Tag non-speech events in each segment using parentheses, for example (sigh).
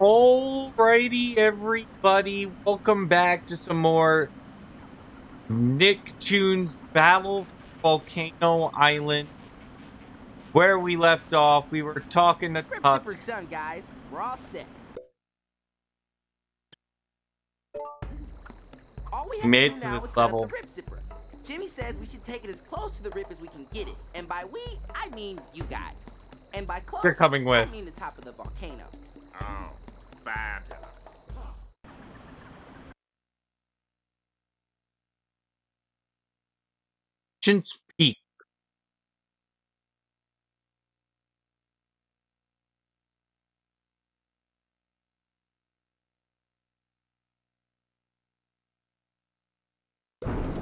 Alrighty, everybody, welcome back to some more Nicktoons Battle Volcano Island. Where we left off, we were talking to Rip Tak. Zipper's done, guys. We're all set. All we have Made to it do to now this is set up the Rip Zipper. Jimmy says we should take it as close to the rip as we can get it. And by we, I mean you guys. And by close, You're coming with. I mean the top of the volcano. Oh, fabulous. Ancient's Peak.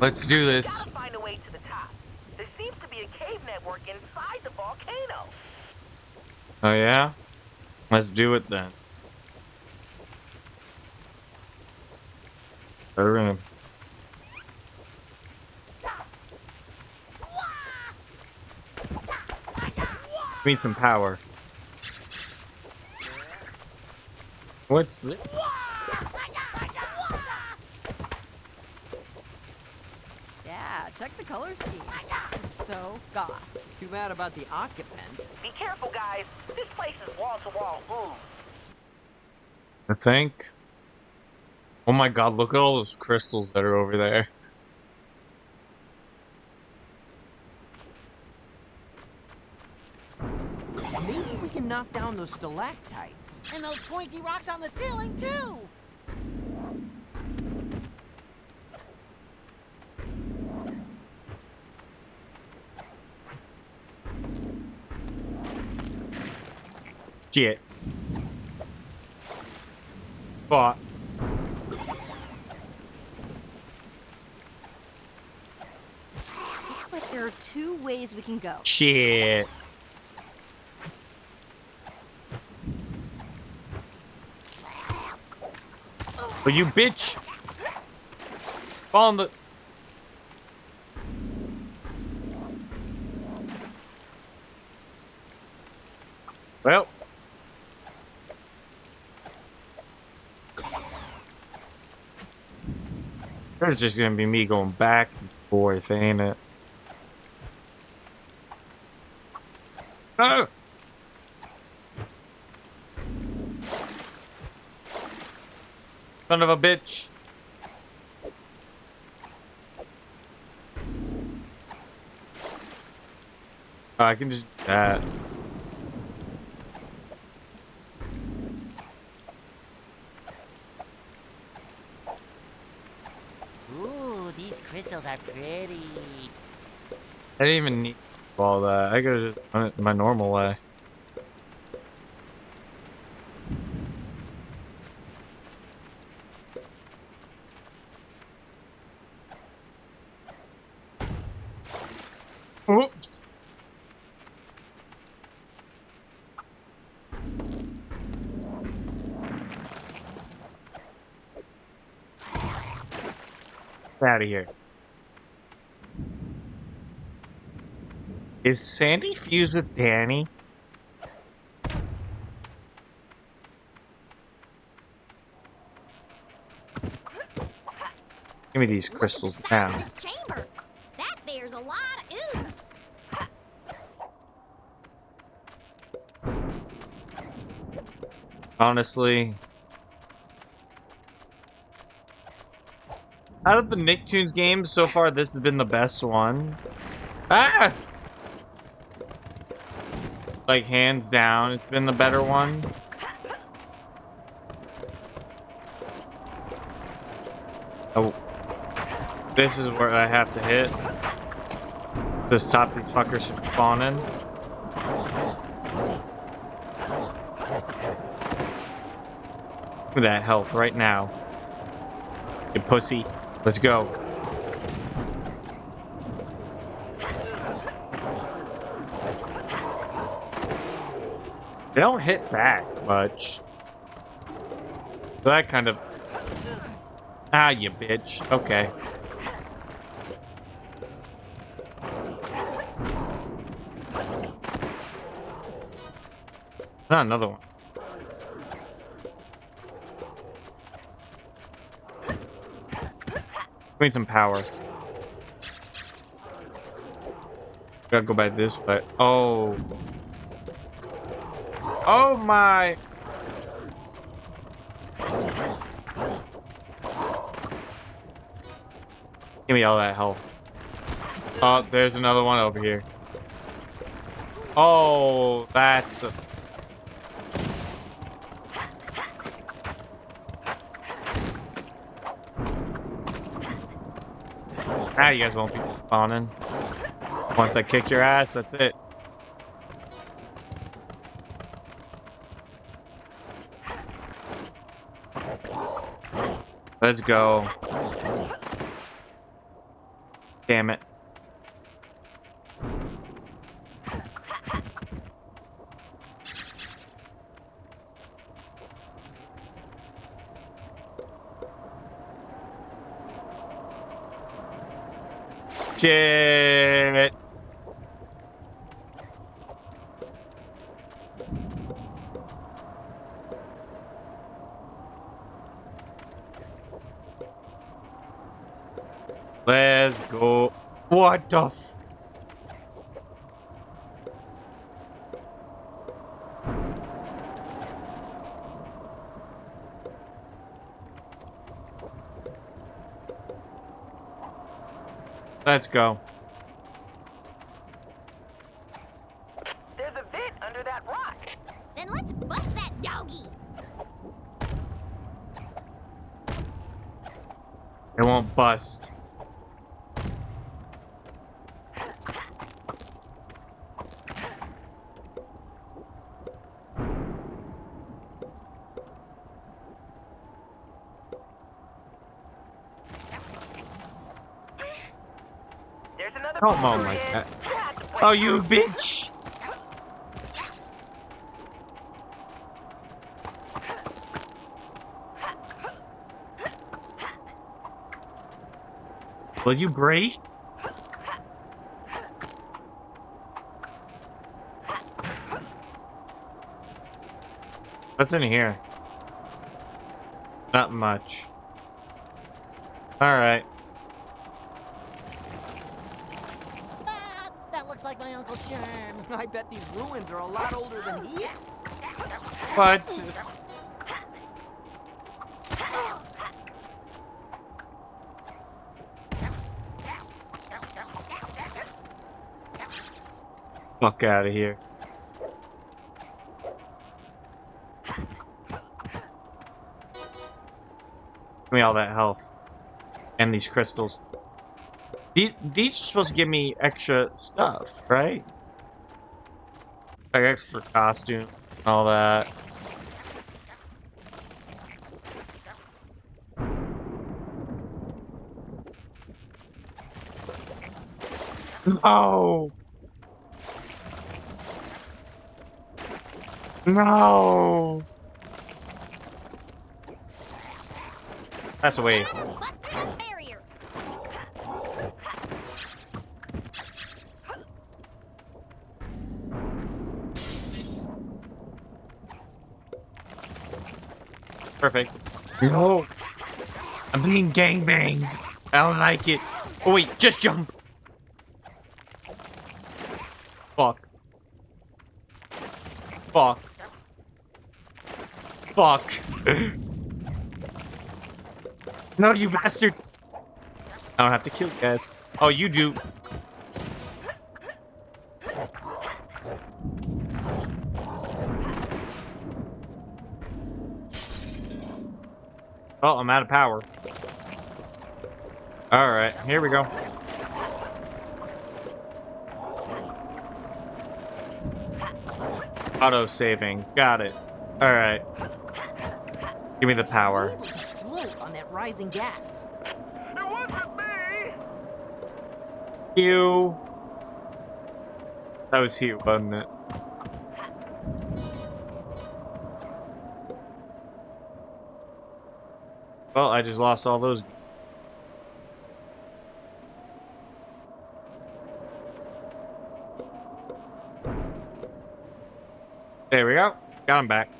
Let's do this. Gotta find a way to the top. There seems to be a cave network inside the volcano. Oh yeah? Let's do it then. We're gonna need some power. What's this? Yeah, check the color scheme. This is so goth. Too bad about the occupant. Be careful, guys. This place is wall-to-wall ooze. I think. Oh my god, look at all those crystals that are over there. Maybe we can knock down those stalactites. And those pointy rocks on the ceiling, too! Shit. But Looks like there are two ways we can go. shit. But you bitch. On the Well. There's just gonna be me going back and forth, ain't it? No! Son of a bitch. Oh, I can just do that. Ooh, these crystals are pretty. I didn't even need all that. I could have just done it my normal way. Oops. Out of here. Is Sandy fused with Danny? Give me these crystals Look at the size now. of this chamber. That there's a lot of ooze. Honestly. Out of the Nicktoons games so far, this has been the best one. Ah! Like, hands down, it's been the better one. Oh. This is where I have to hit. To stop these fuckers from spawning. Look at that health right now. You pussy. Let's go. They don't hit back much. So that kind of... Ah, you bitch. Okay. Not another one. We need some power. Gotta go by this way. Oh. Oh my! Give me all that health. Oh, there's another one over here. Oh, that's... You guys won't be spawning. Once I kick your ass, that's it. Let's go. Damn it. Shit. Let's go. What the Let's go. There's a vent under that rock. Then let's bust that doggy. It won't bust. There's another Don't moan like that. Oh, you bitch! Will you breathe? What's in here? Not much. Alright. Ah, that looks like my Uncle Sherm. (laughs) I bet these ruins are a lot older than he is. But... Fuck out of here. Give me all that health. And these crystals. These these are supposed to give me extra stuff, right? Like extra costume, and all that. No! No! That's a way. Bust through the barrier. Perfect. No! I'm being gangbanged. I don't like it. Oh wait, just jump! Fuck. Fuck. Fuck. (gasps) no, you bastard! I don't have to kill you guys. Oh, you do. Oh, I'm out of power. Alright, here we go. Auto saving. Got it. Alright. Give me the power. Able to float on that rising gas. It wasn't me! You. That was you, wasn't it? Well, I just lost all those. There we go. Got him back.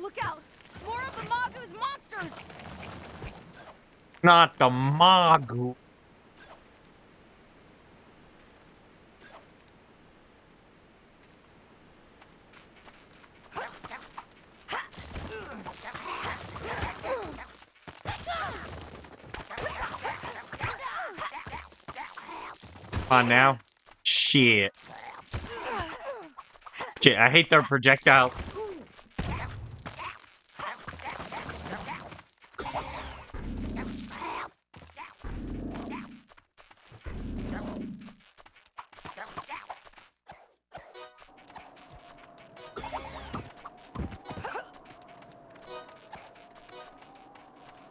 Look out! More of the Mawgu's monsters! Not the Mawgu. On now. Shit. Shit, I hate their projectiles.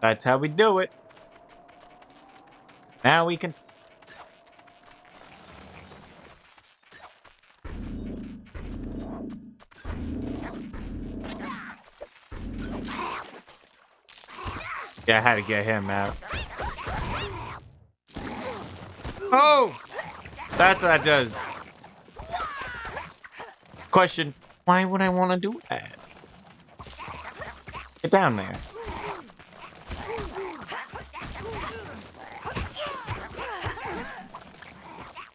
That's how we do it. Now we can Yeah, I had to get him out. Oh! That's what that does. Question, why would I want to do that? Get down there.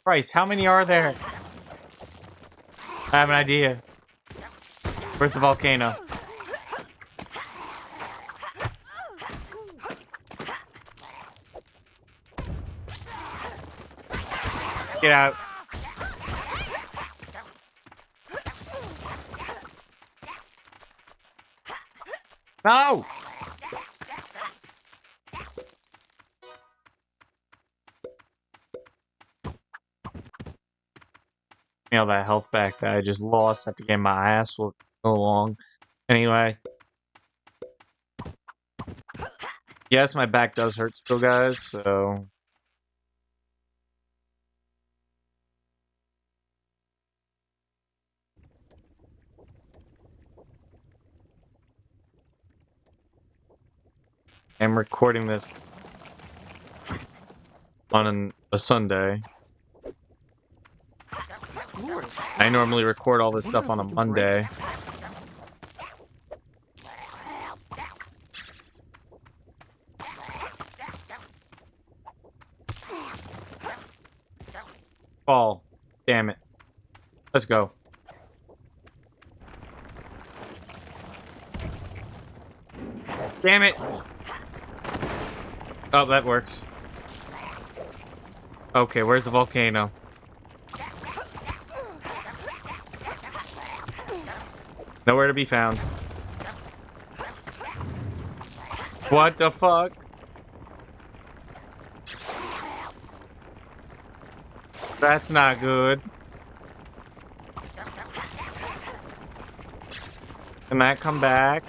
Christ, how many are there? I have an idea. Where's the volcano? Get out. No! You know, that health back that I just lost after getting my ass whooped so long. Anyway. Yes, my back does hurt still, guys, so I'm recording this on an, a Sunday. I normally record all this stuff on a Monday. Fall. Damn it. Let's go. Damn it. Oh, that works. Okay, where's the volcano? Nowhere to be found. What the fuck? That's not good. Can that come back?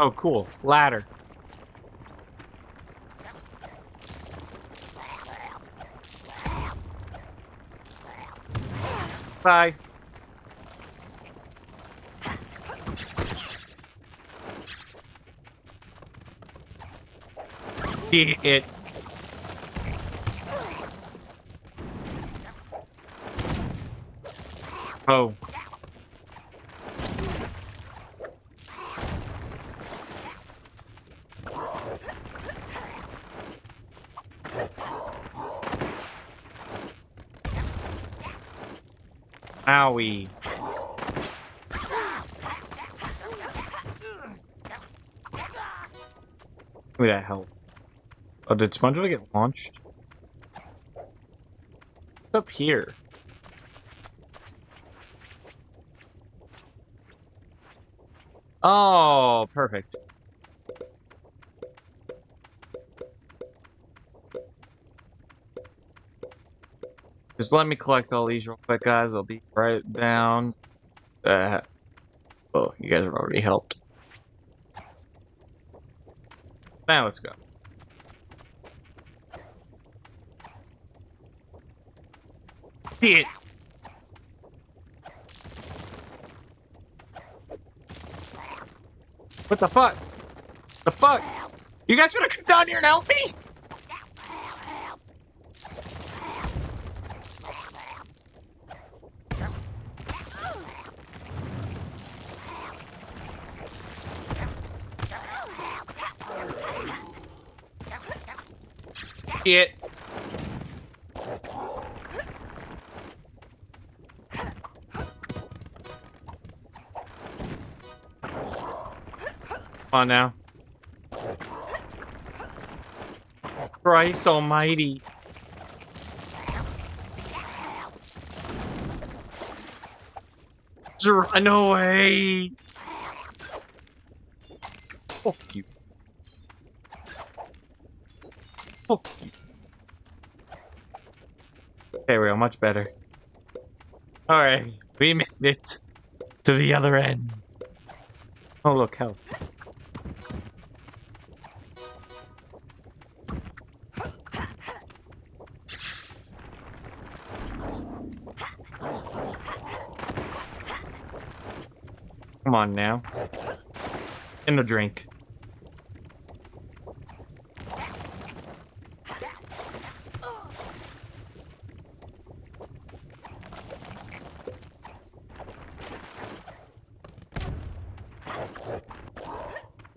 Oh, cool. Ladder. Bye. It. Oh. Owie. At that help. Oh, did SpongeBob get launched? What's up here? Oh, perfect. Just let me collect all these real quick, guys. I'll be right down. Uh, oh, you guys have already helped. Now let's go. Shit. What the fuck? The fuck? You guys gonna come down here and help me? On now. Christ almighty. Run away! Fuck you. Fuck you. There we go, much better. Alright, we made it to the other end. Oh look, health. Come on now. In a drink.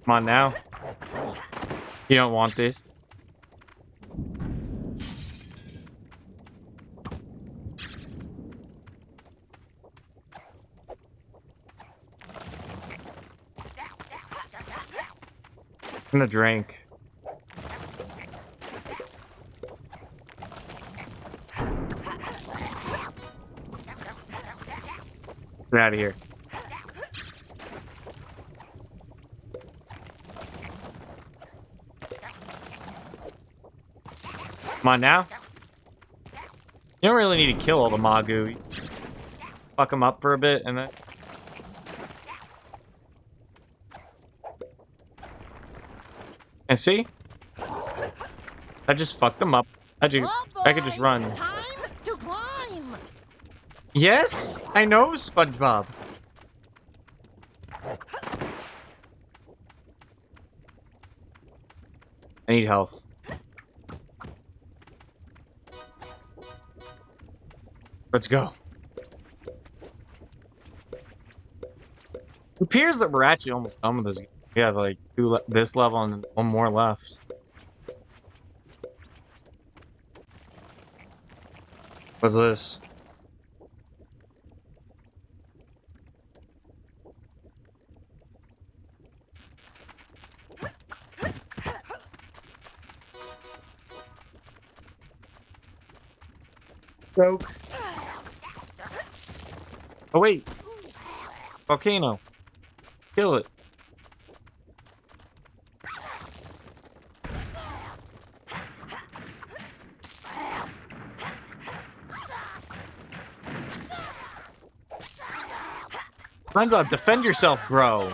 Come on now. You don't want this. Gonna drink. Get out of here. Come on now. You don't really need to kill all the Mawgu. Fuck them up for a bit and then... And see? I just fucked them up. I just, I could just run. Time to climb. Yes, I know, SpongeBob. I need health. Let's go. It appears that we're actually almost done with this. game. We have like two le this level and one more left. What's this? Joke. Oh wait. Volcano. Kill it. SpongeBob, defend yourself, bro.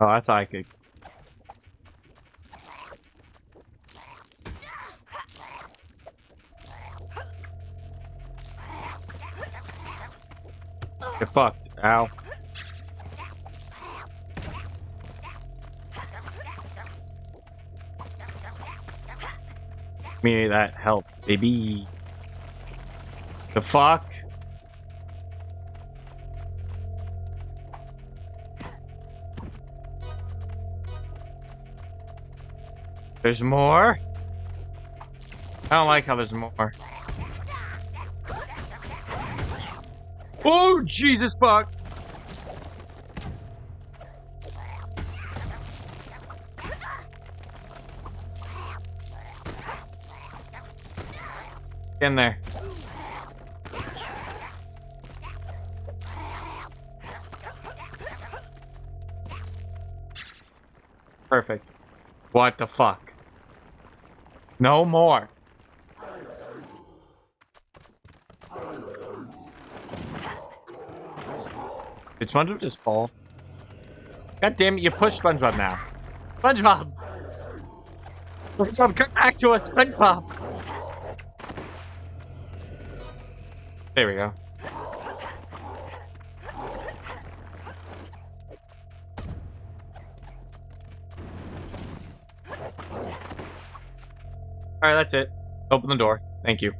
Oh, I thought I could. Get fucked. Ow. Me that health, baby. The fuck? There's more? I don't like how there's more. Oh, Jesus fuck! In there. Perfect. What the fuck? No more. Did SpongeBob just fall? God damn it, you pushed SpongeBob now. SpongeBob! SpongeBob, come back to us, SpongeBob! There we go. Alright, that's it. Open the door. Thank you.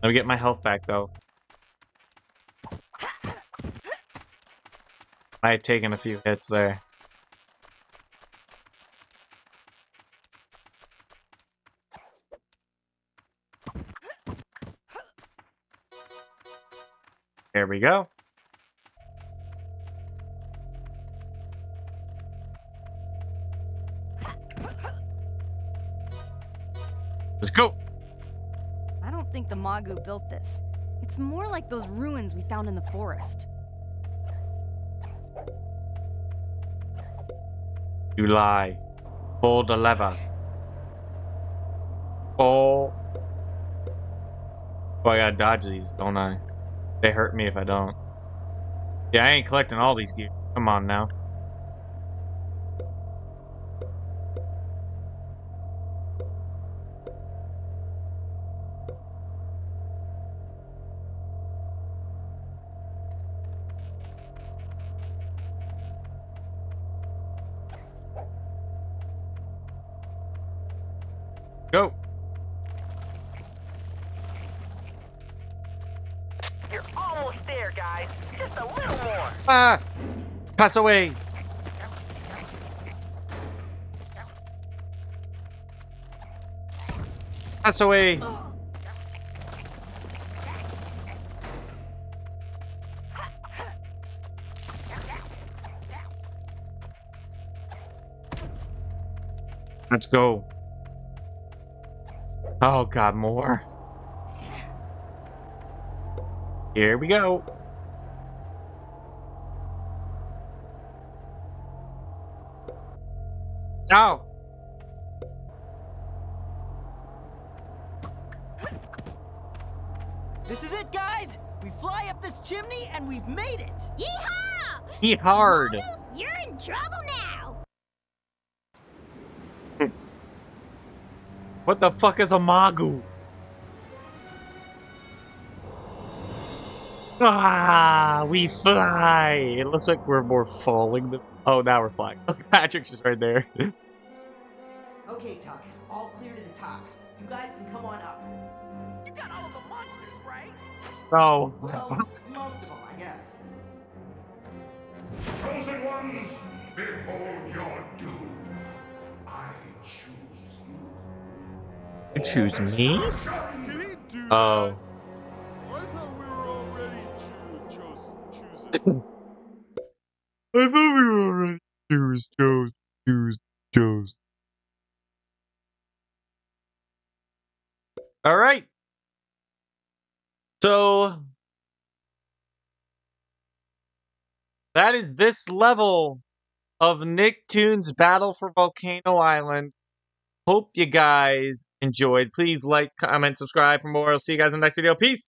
Let me get my health back though. I had taken a few hits there. There we go. Let's go. I don't think the Mawgu built this. It's more like those ruins we found in the forest. You lie. Pull the lever. Pull. Oh, I gotta dodge these, don't I? They hurt me if I don't. Yeah, I ain't collecting all these gear. Come on now. Go. There, guys. Just a little more. Ah! Pass away. Pass away. Let's go. Oh god, more. Here we go. Oh. This is it, guys! We fly up this chimney and we've made it! Yeehaw! He hard. Mawgu, you're in trouble now. What the fuck is a Mawgu? Ah, we fly. It looks like we're more falling than. Oh, now we're flying. (laughs) Patrick's just right there. Okay, Tak. All clear to the top. You guys can come on up. You got all of the monsters, right? oh. Well, most of them, I guess. Chosen ones, behold your doom. I choose you. You choose me? Destruction. Oh. I thought we were already choose, choose, choose, choose. All right. So that is this level of Nicktoons Battle for Volcano Island. Hope you guys enjoyed. Please like, comment, subscribe for more. I'll see you guys in the next video. Peace.